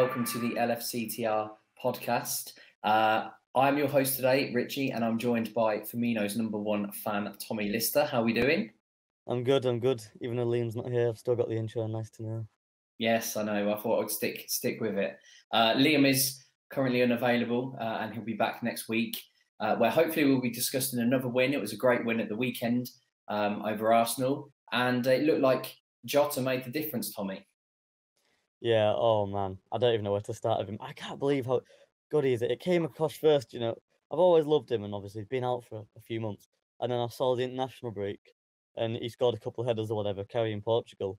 welcome to the LFCTR podcast. Uh, I'm your host today, Richie, and I'm joined by Firmino's number one fan, Tommy Lister. How are we doing? I'm good. I'm good. Even though Liam's not here, I've still got the intro. Nice to know. Yes, I know. I thought I'd stick stick with it. Uh, Liam is currently unavailable, uh, and he'll be back next week, uh, where hopefully we'll be discussing another win. It was a great win at the weekend um, over Arsenal, and it looked like Jota made the difference. Tommy. Yeah. Oh man, I don't even know where to start with him. I can't believe how good he is. It came across first. You know, I've always loved him, and obviously he's been out for a, few months, and then I saw the international break, and he scored a couple of headers or whatever, carrying Portugal.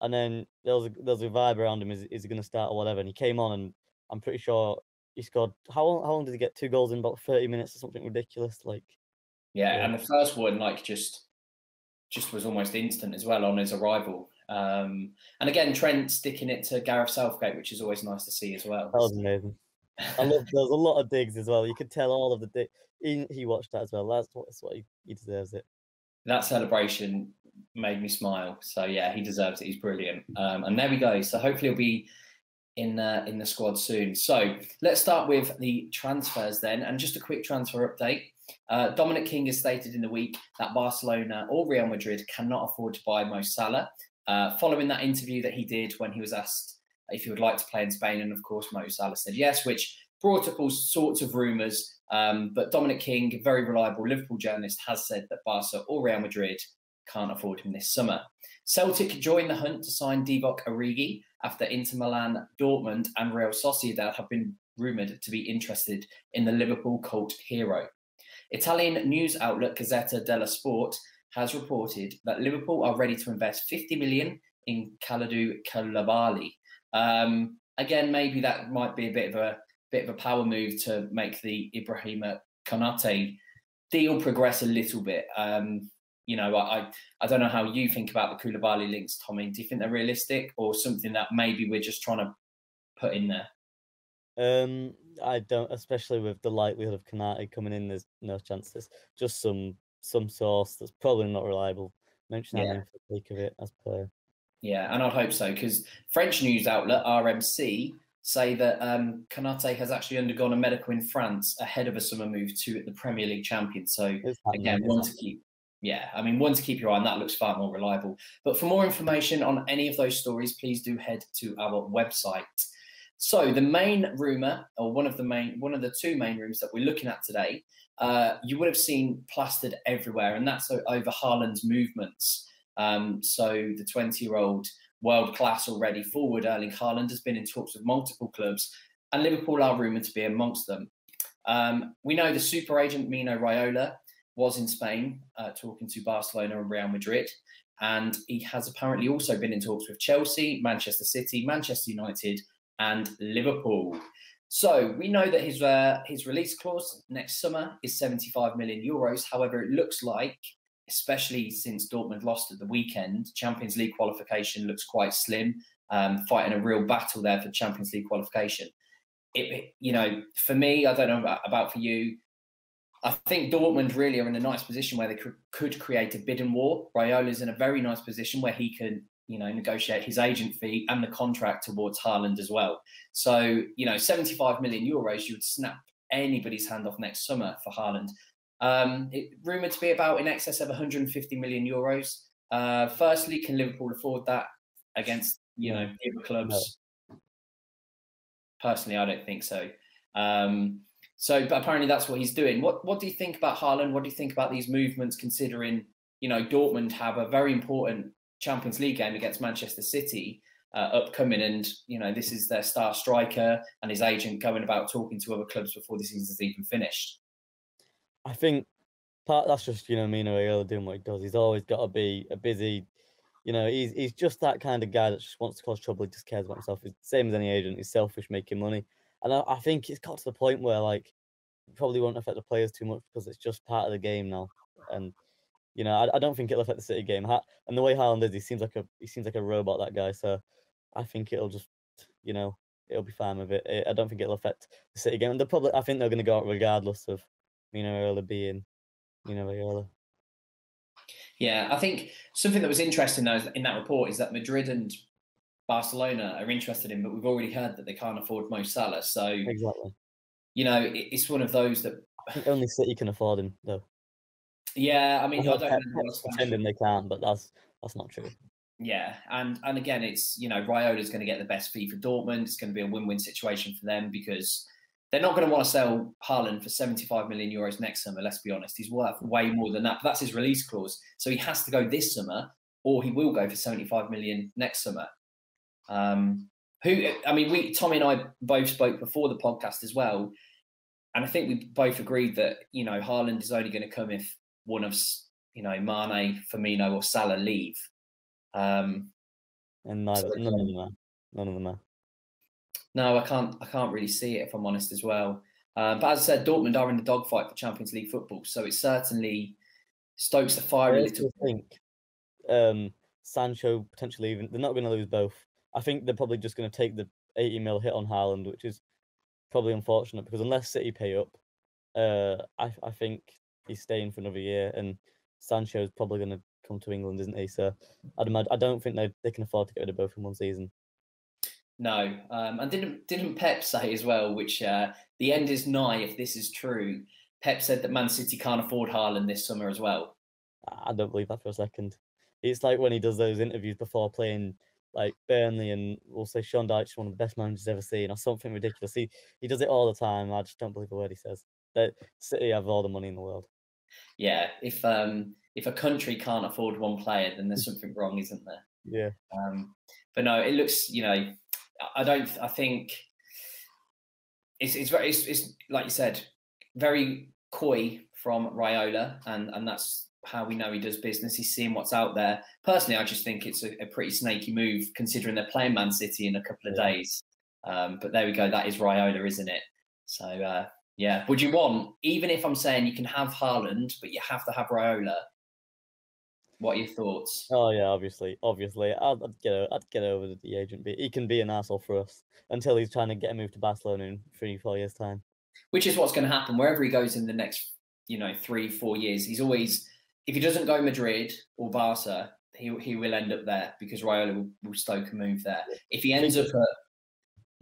And then there was a, there was a vibe around him. Is, is he going to start or whatever? And he came on, and I'm pretty sure he scored. How long? How long did he get? Two goals in about thirty minutes or something ridiculous. Like, yeah, yeah. and the first one, like, just just was almost instant as well on his arrival. Um, and again, Trent sticking it to Gareth Southgate, which is always nice to see as well. That was amazing. I love. There was a lot of digs as well. You could tell all of the dig. He, he watched that as well. That's what, that's what he, he deserves it. That celebration made me smile. So yeah, he deserves it. He's brilliant. Um, and there we go. So hopefully he'll be in uh, in the squad soon. So let's start with the transfers then, and just a quick transfer update. Uh, Dominic King has stated in the week that Barcelona or Real Madrid cannot afford to buy Mo Salah. Uh, following that interview that he did when he was asked if he would like to play in Spain, and of course Mo Salah said yes, which brought up all sorts of rumours. Um, but Dominic King, a very reliable Liverpool journalist, has said that Barca or Real Madrid can't afford him this summer. Celtic joined the hunt to sign Divock Origi after Inter Milan, Dortmund, and Real Sociedad have been rumoured to be interested in the Liverpool cult hero. Italian news outlet Gazzetta dello Sport has reported that Liverpool are ready to invest 50 million in Kalidou Koulibaly. Um, again, maybe that might be a bit of a bit of a power move to make the Ibrahima Konate deal progress a little bit. Um, you know, I I don't know how you think about the Koulibaly links, Tommy. Do you think they're realistic or something that maybe we're just trying to put in there? Um, I don't, especially with the likelihood of Konate coming in. There's no chances. Just some some source that's probably not reliable. Mention that yeah. for the sake of it, as per. Yeah, and I'd hope so because French news outlet RMC say that um, Konate has actually undergone a medical in France ahead of a summer move to the Premier League champion. So again, one to keep. Yeah, I mean, one to keep your eye on. That looks far more reliable. But for more information on any of those stories, please do head to our website. So the main rumor, or one of the main, one of the two main rooms that we're looking at today, uh, you would have seen plastered everywhere, and that's over Haaland's movements. Um, so the 20-year-old world class already forward Erling Haaland has been in talks with multiple clubs, and Liverpool are rumoured to be amongst them. Um, we know the super agent Mino Raiola was in Spain uh, talking to Barcelona and Real Madrid, and he has apparently also been in talks with Chelsea, Manchester City, Manchester United, and Liverpool. So we know that his uh, his release clause next summer is 75 million euros. However, it looks like especially since Dortmund lost at the weekend. Champions League qualification looks quite slim, um, fighting a real battle there for Champions League qualification. It, you know, for me, I don't know about, about for you. I think Dortmund really are in a nice position where they could, could create a bidding war. Raiola's in a very nice position where he can, you know, negotiate his agent fee and the contract towards Haaland as well. So, you know, 75 million euros, you would snap anybody's hand off next summer for Haaland. Um, it, rumored to be about in excess of 150 million euros. Uh, firstly, can Liverpool afford that against you know bigger clubs? No. Personally, I don't think so. Um, so, but apparently that's what he's doing. What What do you think about Haaland? What do you think about these movements? Considering you know Dortmund have a very important Champions League game against Manchester City uh, upcoming, and you know this is their star striker and his agent going about talking to other clubs before the season's even finished. I think part that's just you know Mino Raiola doing what he does. He's always got to be a busy, you know, he's he's just that kind of guy that just wants to cause trouble. He just cares about himself. He's same as any agent. He's selfish, making money, and I, I think it's got to the point where like probably won't affect the players too much because it's just part of the game now. And you know, I, I don't think it'll affect the City game. And the way Haaland is, he seems like a he seems like a robot. That guy. So I think it'll just you know it'll be fine with it. I don't think it'll affect the City game. And they're probably I think they're going to go out regardless of Mino Raiola being Mino Raiola. Yeah, I think something that was interesting though in that report is that Madrid and Barcelona are interested in, but we've already heard that they can't afford Mo Salah. So exactly, you know, it, it's one of those that only City can afford him, though. Yeah, I mean, I, I don't know pretending they can, but that's that's not true. Yeah, and and again, it's you know Raiola's going to get the best fee for Dortmund. It's going to be a win-win situation for them because they're not going to want to sell Haaland for 75 million euros next summer. Let's be honest, he's worth way more than that. But that's his release clause, so he has to go this summer, or he will go for 75 million next summer. Um, who I mean, we Tommy and I both spoke before the podcast as well, and I think we both agreed that you know Haaland is only going to come if one of you know Mane, Firmino, or Salah leave. Um, and neither, so, none of them are. None of them are. No, I can't. I can't really see it if I'm honest as well. Um, but as I said, Dortmund are in the dogfight for Champions League football, so it certainly stokes the fire a little. I think um, Sancho potentially even they're not going to lose both. I think they're probably just going to take the 80 mil hit on Haaland, which is probably unfortunate because unless City pay up, uh, I I think he's staying for another year, and Sancho's probably going to come to England, isn't he? So I'd imagine I don't think they they can afford to get rid of both in one season. No, um, and didn't didn't Pep say as well, which uh, the end is nigh if this is true. Pep said that Man City can't afford Haaland this summer as well. I don't believe that for a second. It's like when he does those interviews before playing like Burnley and we'll say Sean Dyche one of the best managers ever seen or something ridiculous. He he does it all the time. I just don't believe a word he says. That City have all the money in the world. Yeah, if um if a country can't afford one player, then there's something wrong, isn't there? Yeah. Um, but no, it looks you know, I don't. I think it's it's very it's, it's like you said, very coy from Raiola, and and that's how we know he does business. He's seeing what's out there. Personally, I just think it's a, a pretty snaky move considering they're playing Man City in a couple of yeah. days. Um, but there we go. That is Raiola, isn't it? So uh, yeah. Would you want, even if I'm saying you can have Haaland, but you have to have Raiola? What are your thoughts? Oh yeah, obviously, obviously, I'd, I'd get I'd get over the agent. He can be an asshole for us until he's trying to get a move to Barcelona in three, four years' time. Which is what's going to happen wherever he goes in the next, you know, three, four years. He's always if he doesn't go Madrid or Barca, he he will end up there because Raiola will, will stoke a move there. If he ends up at,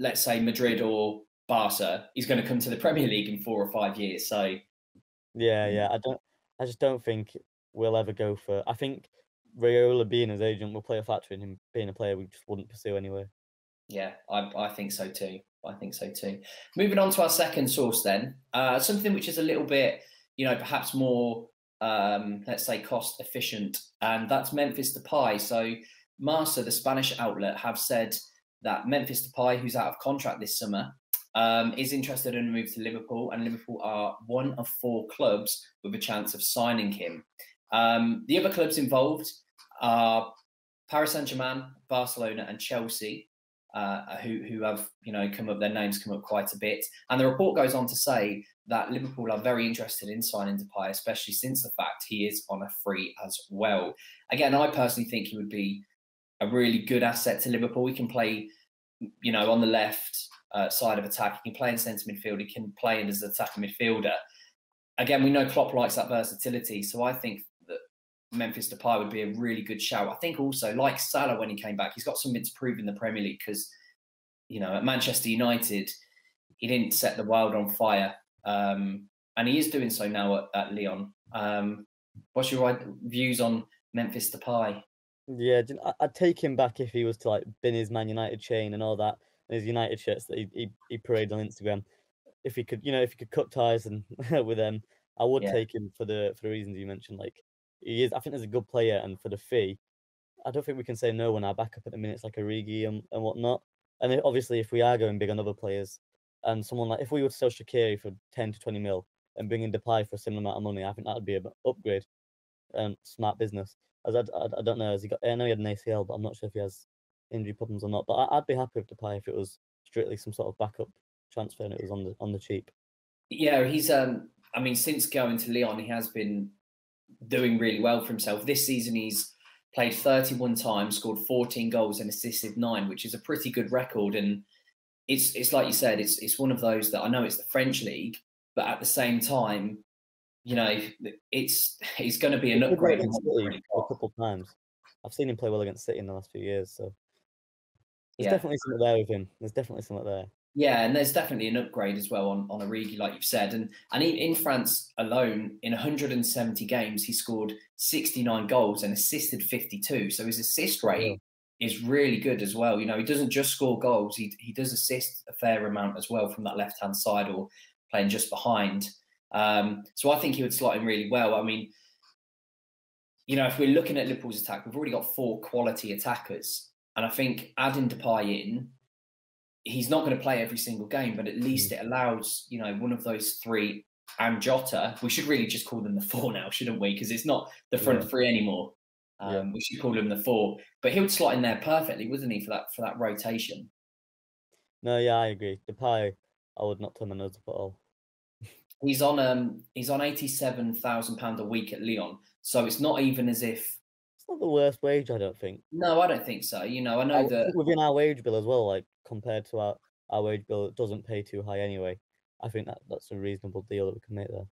let's say, Madrid or Barca, he's going to come to the Premier League in four or five years. So, yeah, yeah, I don't, I just don't think we'll ever go for. I think Raiola being his agent will play a factor in him being a player we just wouldn't pursue anyway. Yeah, I, I think so too. I think so too. Moving on to our second source, then uh, something which is a little bit, you know, perhaps more um, let's say, cost efficient, and that's Memphis Depay. So, Marca, the Spanish outlet, have said that Memphis Depay, who's out of contract this summer, um, is interested in a move to Liverpool, and Liverpool are one of four clubs with a chance of signing him. Um, the other clubs involved are Paris Saint Germain, Barcelona, and Chelsea, uh, who who have you know come up. Their names come up quite a bit, and the report goes on to say that Liverpool are very interested in signing Depay, especially since the fact he is on a free as well. Again, I personally think he would be a really good asset to Liverpool. He can play, you know, on the left uh, side of attack. He can play in centre midfield. He can play in as an attacking midfielder. Again, we know Klopp likes that versatility, so I think that Memphis Depay would be a really good shout. I think also, like Salah when he came back, he's got something to prove in the Premier League because, you know, at Manchester United, he didn't set the world on fire um, and he is doing so now at, at Lyon. Um, what's your views on Memphis Depay? Yeah, I'd take him back if he was to like bin his Man United chain and all that, his United shirts that he, he, he paraded on Instagram. If he could, you know, if he could cut ties and with them, I would yeah. take him for the for the reasons you mentioned. Like he is, I think, there's a good player, and for the fee, I don't think we can say no when our backup at the minute. Like Origi and, and whatnot. And obviously, if we are going big on other players, and someone like if we were to sell Shaqiri for ten to twenty mil and bring in Depay for a similar amount of money, I think that would be an upgrade and smart business. As I, I, I, don't know, has he got? I know he had an ACL, but I'm not sure if he has injury problems or not. But I, would be happy with Depay if it was strictly some sort of backup transfer and it was on the on the cheap. Yeah, he's um. I mean, since going to Lyon, he has been doing really well for himself. This season, he's played 31 times, scored 14 goals, and assisted nine, which is a pretty good record. And it's it's like you said, it's it's one of those that I know it's the French league, but at the same time, you know, it's it's going to be an upgrade. a couple times. I've seen him play well against City in the last few years. So There's yeah. definitely something there with him. There's definitely something there. Yeah, and there's definitely an upgrade as well on on Origi, like you've said, and and in France alone, in 170 games, he scored 69 goals and assisted 52. So his assist rate yeah. is really good as well. You know, he doesn't just score goals; he he does assist a fair amount as well from that left hand side or playing just behind. Um, so I think he would slot in really well. I mean, you know, if we're looking at Liverpool's attack, we've already got four quality attackers, and I think adding Depay in he's not going to play every single game, but at least mm. it allows you know one of those three and Jota. We should really just call them the four now, shouldn't we? Because it's not the front yeah. three anymore. Um, yeah. We should call him the four. But he would slot in there perfectly, wouldn't he, for that for that rotation? No, yeah, I agree. Depay, I would not turn my nose up at all. he's on um he's on eighty seven thousand pound a week at Lyon, so it's not even as if not the worst wage. I don't think. No, I don't think so. You know, I know I that within our wage bill as well, like compared to our, our wage bill, it doesn't pay too high anyway. I think that that's a reasonable deal that we can make there.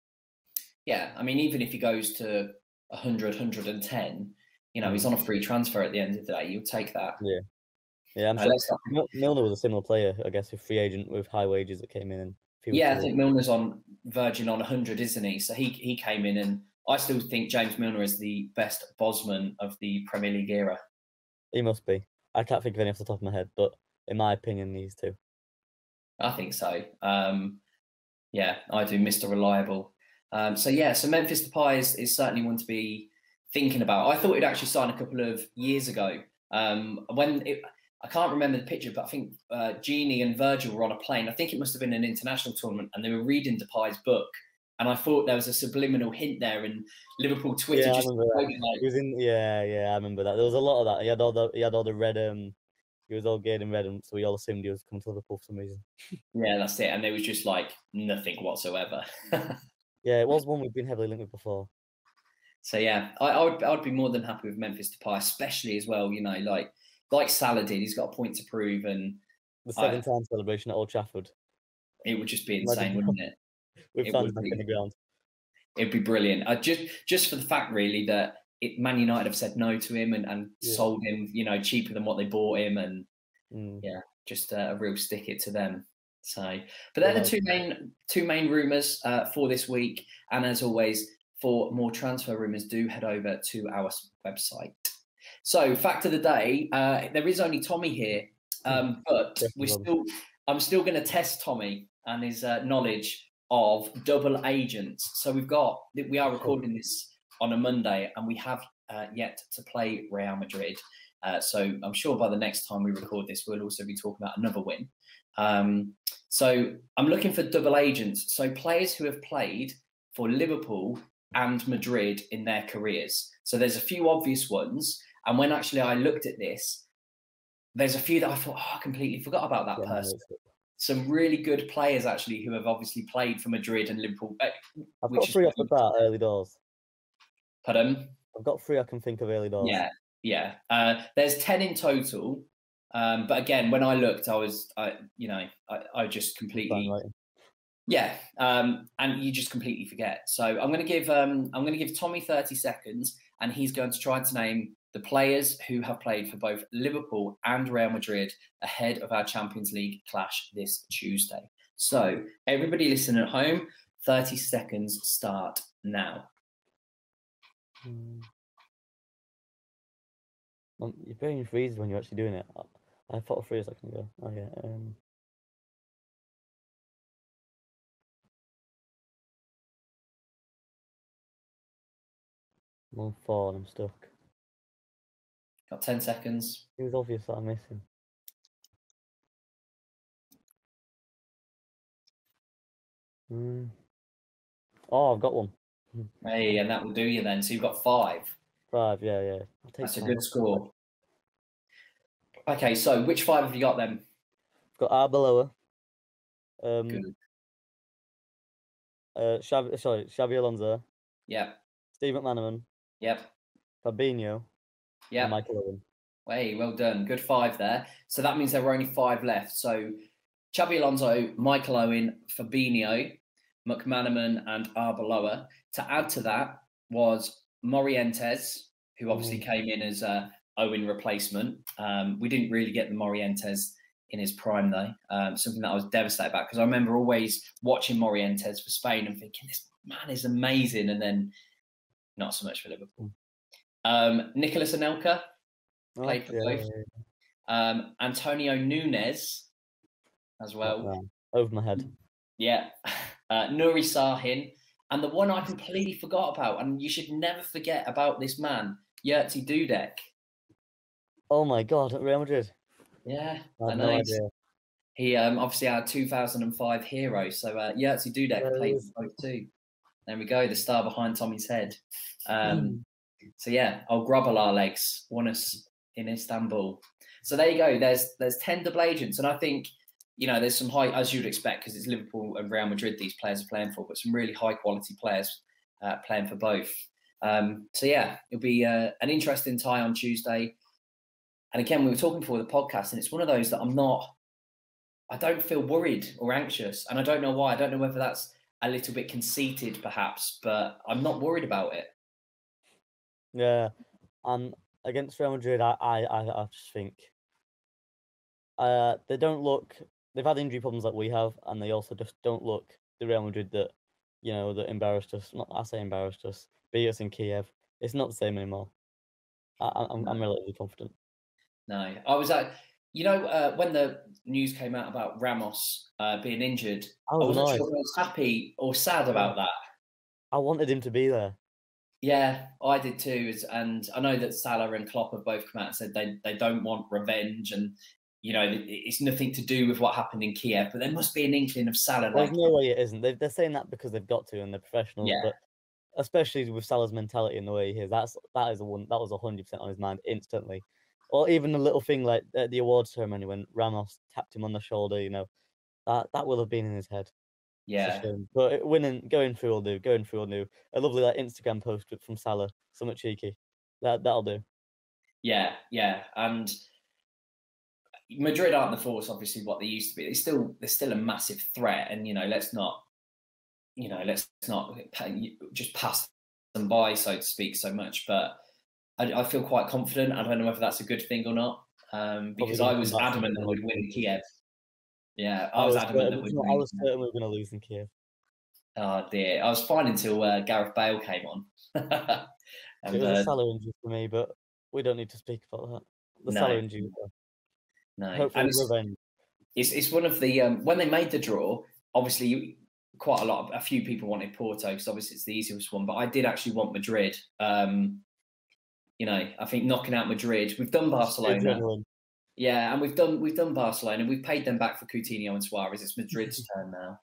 Yeah, I mean, even if he goes to 100, 110, you know, he's mm. on a free transfer at the end of the day. You'll take that. Yeah. Yeah, I'm uh, sure Milner was a similar player, I guess, a free agent with high wages that came in. And yeah, I think Milner's on Virgin on 100, isn't he? So he he came in, and I still think James Milner is the best Bosman of the Premier League era. He must be. I can't think of any off the top of my head, but in my opinion, these two. I think so. Um, yeah, I do, Mr. Reliable. Um, so yeah, so Memphis Depay is, is certainly one to be thinking about. I thought he'd actually signed a couple of years ago. Um, when it, I can't remember the picture, but I think uh, Gini and Virgil were on a plane. I think it must have been an international tournament, and they were reading Depay's book. And I thought there was a subliminal hint there, and Liverpool Twitter yeah, just like, he was in. Yeah, yeah, I remember that. There was a lot of that. He had all the he had all the red um he was all gay and red, and so we all assumed he was coming to Liverpool for some reason. yeah, that's it. And there was just like nothing whatsoever. yeah, it was one we've been heavily linked with before. So yeah, I, I, would I would be more than happy with Memphis Depay, especially as well. You know, like like Salah did, he's got a point to prove, and the seven time celebration at Old Trafford. It would just be insane, wouldn't it? With fans back in the ground. It'd be brilliant. Uh, just just for the fact, really, that it, Man United have said no to him and, and yeah. sold him, you know, cheaper than what they bought him, and mm. yeah, just a, a, real stick it to them. So, but they're yeah. the two main two main rumours uh, for this week. And as always, for more transfer rumours, do head over to our website. So, fact of the day: uh, there is only Tommy here, hmm. um, but we're still. I'm still going to test Tommy and his uh, knowledge of double agents. So we've got that we are recording this on a Monday, and we have uh, yet to play Real Madrid. Uh, so I'm sure by the next time we record this, we'll also be talking about another win. Um, so I'm looking for double agents, so players who have played for Liverpool and Madrid in their careers. So there's a few obvious ones, and when actually I looked at this, there's a few that I thought, oh, I completely forgot about that yeah, person. Some really good players actually who have obviously played for Madrid and Liverpool. Uh, I've got three off the bat early doors. Pardon? I've got three I can think of early doors. Yeah, yeah. Uh, there's ten in total. Um, but again, when I looked, I was, I, you know, I, I just completely, yeah, um, and you just completely forget. So I'm going to give, um, I'm going to give Tommy 30 seconds, and he's going to try to name the players who have played for both Liverpool and Real Madrid ahead of our Champions League clash this Tuesday. So everybody listening at home, 30 seconds start now. Mm. Um, your brain freezes when you're actually doing it. I, thought three a second ago. Oh yeah. Um... I'm I'm stuck. Got ten seconds. It was obvious that I'm missing. Mm. Oh, I've got one. Hey, and that will do you then. So you've got five. Five, yeah, yeah. That's a good score. Okay, so which five have you got then? Got Arbeloa. Um, good. Uh, Xavi, sorry, Xabi Alonso. Yeah. Steve McManaman. Yep. Fabinho. Yeah. Michael Owen. Hey, well done. Good five there. So that means there were only five left. So Xabi Alonso, Michael Owen, Fabinho, McManaman, and Arbeloa. To add to that was Morientes, who obviously mm. came in as a Owen replacement. Um, we didn't really get the Morientes in his prime though. Um, something that I was devastated about because I remember always watching Morientes for Spain and thinking this man is amazing, and then not so much for Liverpool. Um, Nicolas Anelka played for both. Um, Antonio Nunez as well. Over my head. Yeah. Uh, Nuri Sahin. And the one I completely forgot about, and you should never forget about this man, Jerzy Dudek. Oh my God, at Real Madrid. Yeah, I, I know. No he um, obviously our 2005 hero. So uh, Dudek played for both too. There we go, the star behind Tommy's head. Um, mm. So yeah, I'll Grobbelaar legs. Won us in Istanbul. So there you go. There's there's ten double agents, and I think you know there's some high as you'd expect because it's Liverpool and Real Madrid these players are playing for, but some really high quality players uh, playing for both. Um, so yeah, it'll be uh, an interesting tie on Tuesday. And again, we were talking before the podcast, and it's one of those that I'm not. I don't feel worried or anxious, and I don't know why. I don't know whether that's a little bit conceited, perhaps, but I'm not worried about it. Yeah, and against Real Madrid, I I I just think uh, they don't look. They've had injury problems like we have, and they also just don't look the Real Madrid that you know that embarrassed us. Not I say embarrassed us, beat us in Kiev. It's not the same anymore. I, am I'm, I'm relatively confident. No, I was at. You know, uh, when the news came out about Ramos uh, being injured, I, was wasn't sure I was happy or sad about that. I wanted him to be there. Yeah, I did too. And I know that Salah and Klopp have both come out and said they, they don't want revenge and you know, it's nothing to do with what happened in Kiev, but there must be an inkling of Salah. There's like, no way it isn't. They're, they're saying that because they've got to and they're professionals. Yeah. But especially with Salah's mentality and the way he is, that's that is a one that was hundred percent on his mind instantly. Or even the little thing like at the awards ceremony when Ramos tapped him on the shoulder, you know, that that will have been in his head. Yeah. But uh, winning, going through will do. Going through will do. A lovely like Instagram post from Salah, somewhat cheeky. That that'll do. Yeah, yeah, and uh, Madrid aren't the force, obviously, what they used to be. They're still they're still a massive threat, and you know, let's not, you know, let's not uh, just pass them by, so to speak, so much. But I, I feel quite confident. I don't know whether that's a good thing or not, um, because I was adamant that we'd win Kiev. Yeah, I, I was, was, adamant that we'd. I was certain we were going to lose in Kiev. Oh dear, I was fine until uh, Gareth Bale came on. and, it was uh, a Salah injury for me, but we don't need to speak about that. The no. Salah injury. No, Hopefully it's, revenge. It's it's one of the um, when they made the draw. Obviously, you, quite a lot of a few people wanted Porto because obviously it's the easiest one. But I did actually want Madrid. Um, you know, I think knocking out Madrid. We've done Barcelona. Yeah, and we've done we've done Barcelona. And We've paid them back for Coutinho and Suarez. It's Madrid's turn now.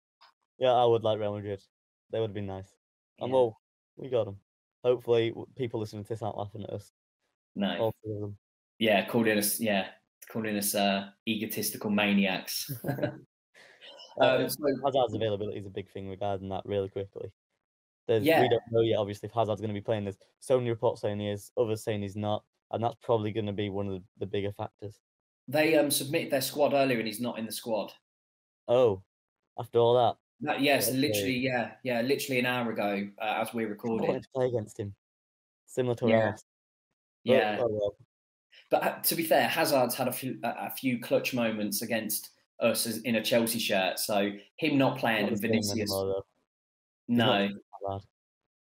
Yeah, I would like Real Madrid. They would have been nice. Yeah. And well, we got them. Hopefully, people listening to this aren't laughing at us. No. All three of them. Yeah, calling us. Yeah, calling us uh, egotistical maniacs. um, so, Hazard's availability is a big thing regarding that. Really quickly, There's, yeah. we don't know yet. Obviously, if Hazard's going to be playing. There's so many reports saying he is, others saying he's not, and that's probably going to be one of the, the bigger factors. They um submitted their squad earlier, and he's not in the squad. Oh, after all that. that yes, okay. literally, yeah, yeah, literally an hour ago uh, as we recorded. I wanted to play against him, similar to yeah. Yeah. oh, well. But uh, to be fair, Hazard's had a few a few clutch moments against us in a Chelsea shirt. So him not playing not and Vinicius. Anymore, no,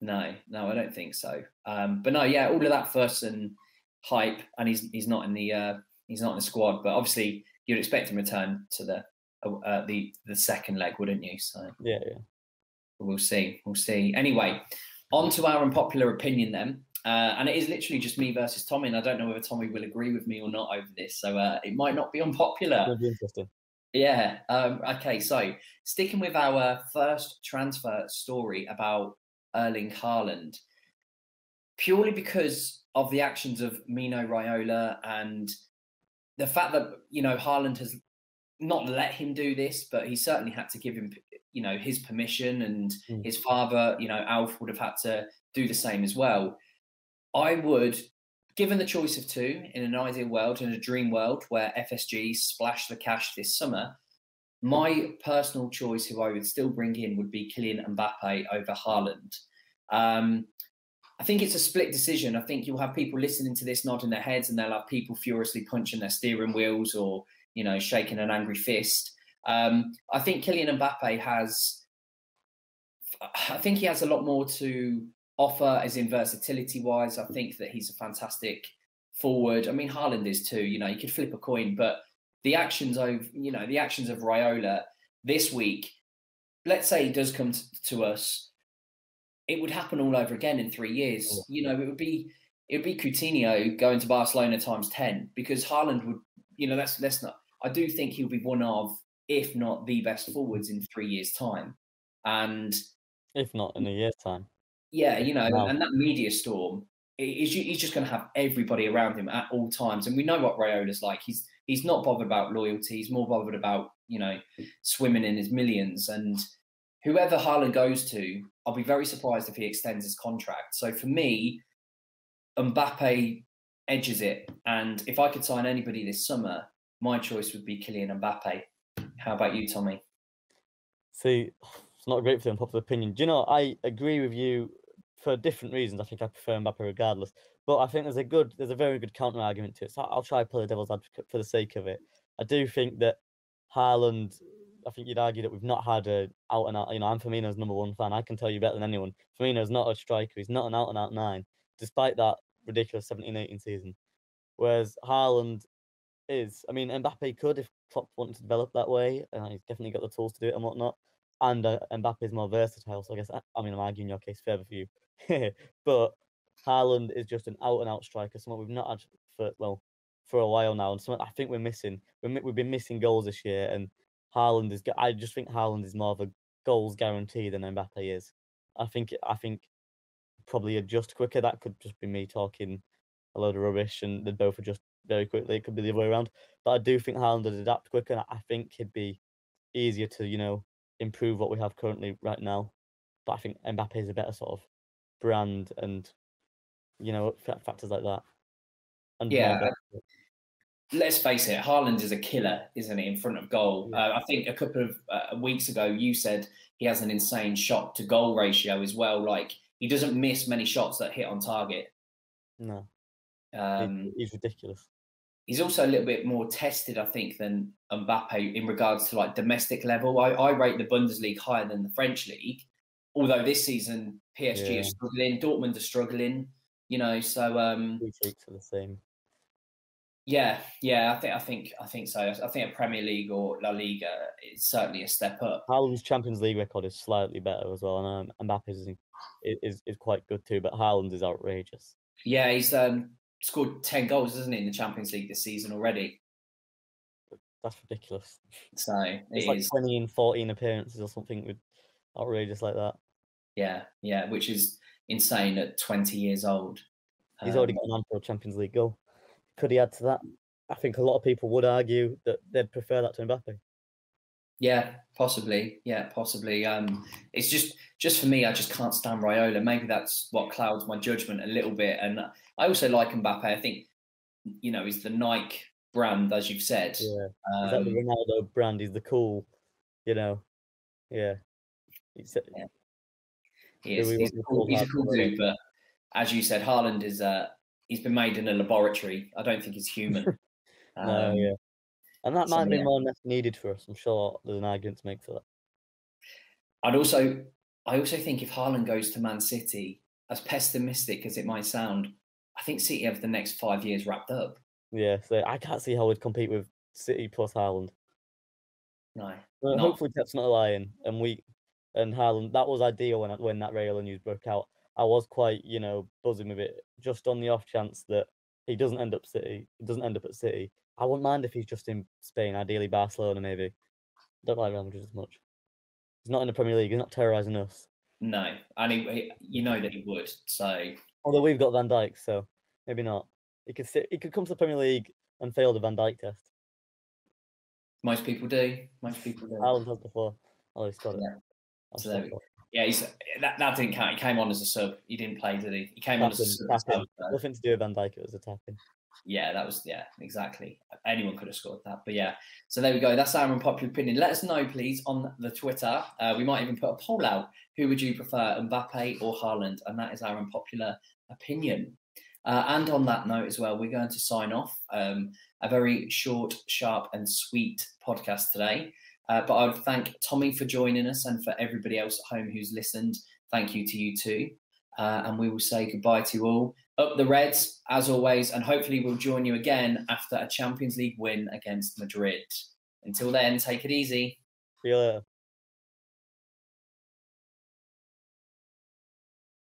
no, no, I don't think so. Um, but no, yeah, all of that fuss and hype, and he's he's not in the uh, he's not in the squad. But obviously, you'd expect him to return to the uh, the the second leg, wouldn't you? So yeah, yeah. We'll see. We'll see. Anyway, on to our unpopular opinion then. Uh, and it is literally just me versus Tommy, and I don't know whether Tommy will agree with me or not over this. So uh, it might not be unpopular. It'll be interesting. Yeah. Um, okay. So sticking with our first transfer story about Erling Haaland, purely because of the actions of Mino Raiola and the fact that you know Haaland has not let him do this, but he certainly had to give him, you know, his permission, and mm. his father, you know, Alf would have had to do the same as well. I would, given the choice of two in an ideal world, in a dream world where FSG splash the cash this summer, my personal choice, who I would still bring in, would be Kylian Mbappe over Haaland. Um, I think it's a split decision. I think you'll have people listening to this nodding their heads, and they'll have people furiously punching their steering wheels or you know shaking an angry fist. Um, I think Kylian Mbappe has. I think he has a lot more to offer as in versatility wise. I think that he's a fantastic forward. I mean, Haaland is too. You know, you could flip a coin, but the actions of you know the actions of Raiola this week. Let's say he does come to, to us, it would happen all over again in three years. Oh. You know, it would be it would be Coutinho going to Barcelona times ten because Haaland would. You know, that's that's not. I do think he'll be one of, if not the best forwards in three years' time, and if not in a year's time. Yeah, you know, wow. and that media storm is he's just going to have everybody around him at all times, and we know what Raiola's like. He's he's not bothered about loyalty. He's more bothered about you know swimming in his millions. And whoever Haaland goes to, I'll be very surprised if he extends his contract. So for me, Mbappe edges it, and if I could sign anybody this summer, my choice would be Kylian Mbappe. How about you, Tommy? See, it's not great for the unpopular opinion. Do you know? I agree with you for different reasons. I think I prefer Mbappe regardless. But I think there's a good, there's a very good counter argument to it. So I'll try to play the devil's advocate for the sake of it. I do think that Haaland, I think you'd argue that we've not had a out and out. You know, I'm Firmino's number one fan. I can tell you better than anyone. Firmino's not a striker. He's not an out and out nine, despite that ridiculous 17-18 season. Whereas Haaland is. I mean, Mbappe could if Klopp wanted to develop that way, and he's definitely got the tools to do it and whatnot. And uh, Mbappe is more versatile, so I guess I mean I'm arguing your case further for you. but Haaland is just an out and out striker, someone we've not had for well for a while now, and something I think we're missing. we have been missing goals this year, and Haaland is. I just think Haaland is more of a goals guarantee than Mbappe is. I think I think probably adjust quicker. That could just be me talking a load of rubbish, and they both adjust very quickly. It could be the other way around. But I do think Haaland would adapt quicker. And I think he'd be easier to you know improve what we have currently right now. But I think Mbappe is a better sort of brand and you know factors like that. And yeah. Let's face it, Haaland is a killer, isn't he, in front of goal? Yeah. Uh, I think a couple of uh, weeks ago you said he has an insane shot to goal ratio as well. Like he doesn't miss many shots that hit on target. No, um, he's ridiculous. He's also a little bit more tested, I think, than Mbappe in regards to like domestic level. I, I rate the Bundesliga higher than the French league, although this season PSG yeah. are struggling, Dortmund are struggling. You know, so um, the same. Yeah, yeah, I think I think I think so. I think a Premier League or La Liga is certainly a step up. Haaland's Champions League record is slightly better as well, and um, Mbappe's is, is is quite good too. But Haaland is outrageous. Yeah, he's um, scored ten goals, isn't he, in the Champions League this season already? That's ridiculous. So it's like twenty and fourteen appearances or something with outrageous like that. Yeah, yeah, which is insane at 20 years old. He's um, already gone on for a Champions League goal. Could he add to that? I think a lot of people would argue that they'd prefer that to Mbappe. Yeah, possibly. Yeah, possibly. Um, it's just just for me, I just can't stand Raiola. Maybe that's what clouds my judgment a little bit. And I also like Mbappe. I think you know he's the Nike brand, as you've said. Yeah, um, is that the Ronaldo brand? He's the cool, you know. Yeah. He's, yeah. He is. He's, cool, he's a cool dude, but as you said, Haaland is. Uh, he's been made in a laboratory. I don't think he's human. um, no, yeah, and that so, might be yeah. more needed for us. I'm sure there's an argument to make for that. I'd also, I also think if Haaland goes to Man City, as pessimistic as it might sound, I think City have the next five years wrapped up. Yeah, so I can't see how we'd compete with City plus Haaland. No. Well, hopefully Pep's not lying, and we and Haaland. That was ideal when when that Raiola news broke out. I was quite, you know, buzzing with it, just on the off chance that he doesn't end up City. He doesn't end up at City. I wouldn't mind if he's just in Spain, ideally Barcelona, maybe. Don't like Real Madrid as much. He's not in the Premier League. He's not terrorising us. No, and he, he, you know that he would. So, although we've got Van Dijk, so maybe not. He could sit. He could come to the Premier League and fail the Van Dijk test. Most people do. Most people do. Haaland has before. Oh, he's got it. Yeah. So there we go. Yeah, he's, that, that didn't count. He came on as a sub. He didn't play, did he? He came tapping, on as a sub. Nothing to do with Van Dijk. It was a attacking. Yeah, that was yeah, exactly. Anyone could have scored that, but yeah. So there we go. That's our unpopular opinion. Let us know, please, on the Twitter. Uh, we might even put a poll out. Who would you prefer, Mbappe or Haaland? And that is our unpopular opinion. Uh, and on that note as well, we're going to sign off. Um, a very short, sharp, and sweet podcast today. Uh, but I would thank Tommy for joining us and for everybody else at home who's listened. Thank you to you too. Uh, and we will say goodbye to you all. Up the Reds, as always, and hopefully we'll join you again after a Champions League win against Madrid. Until then, take it easy. See you later.